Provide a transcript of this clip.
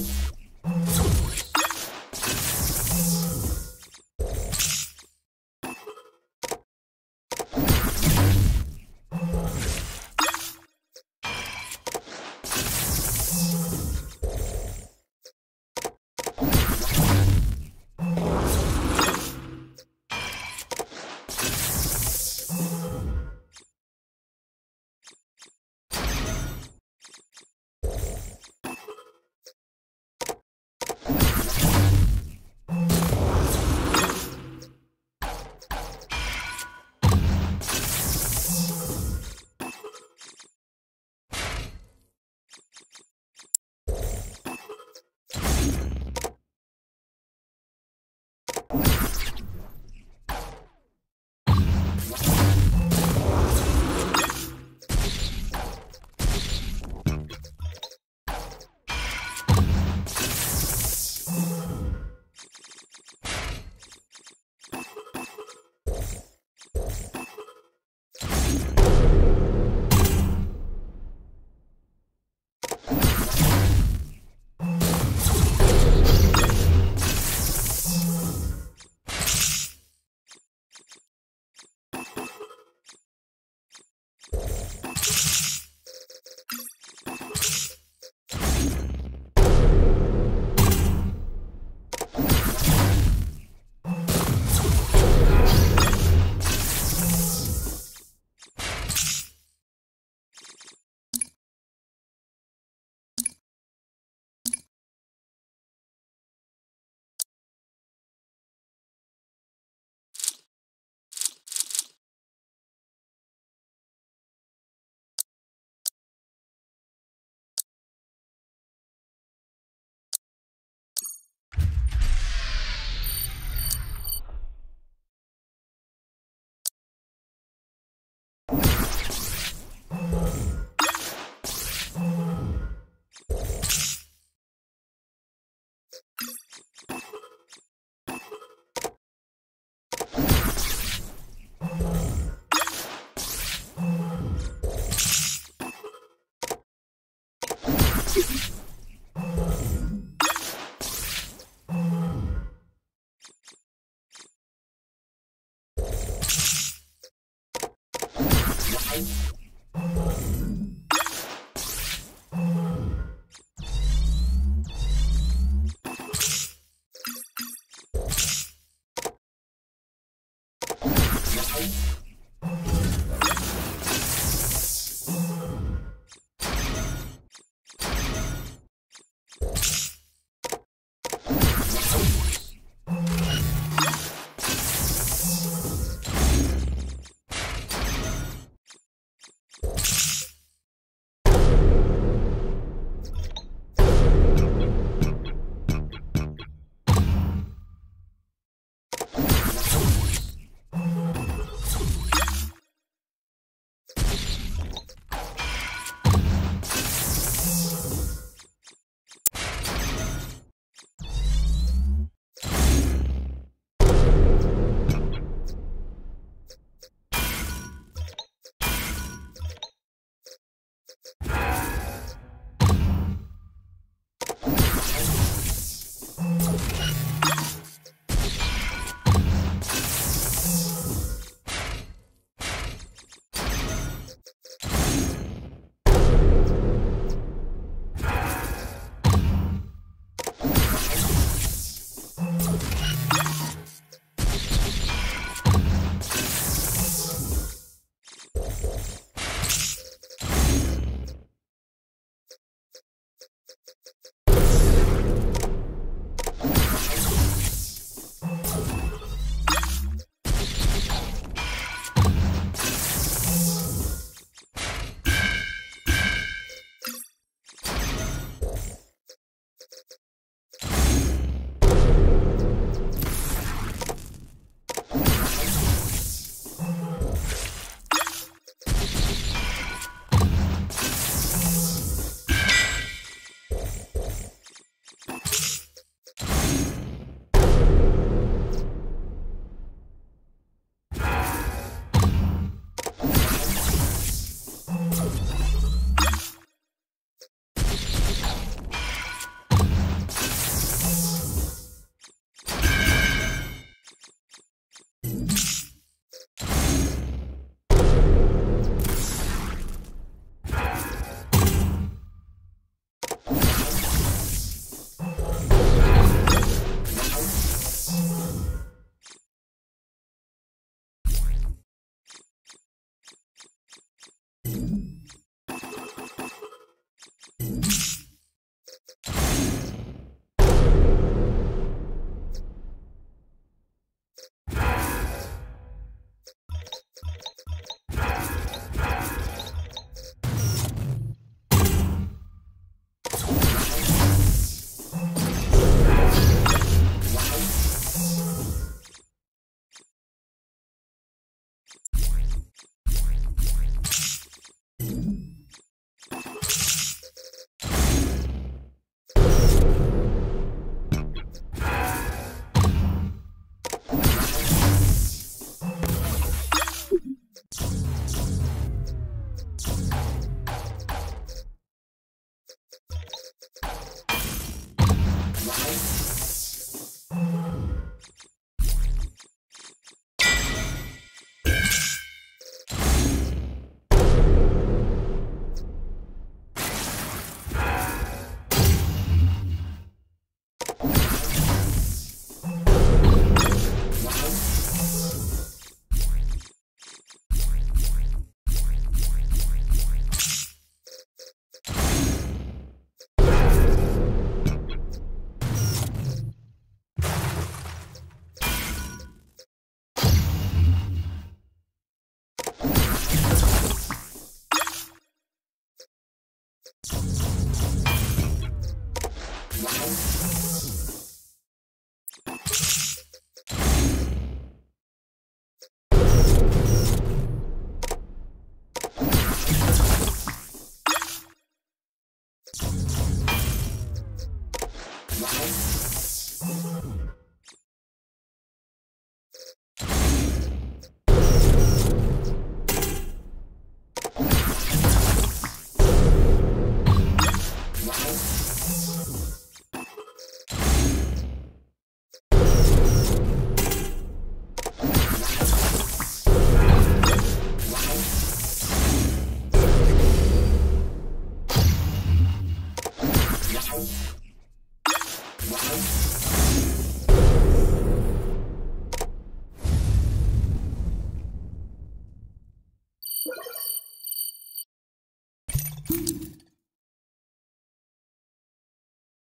すこし。Thank you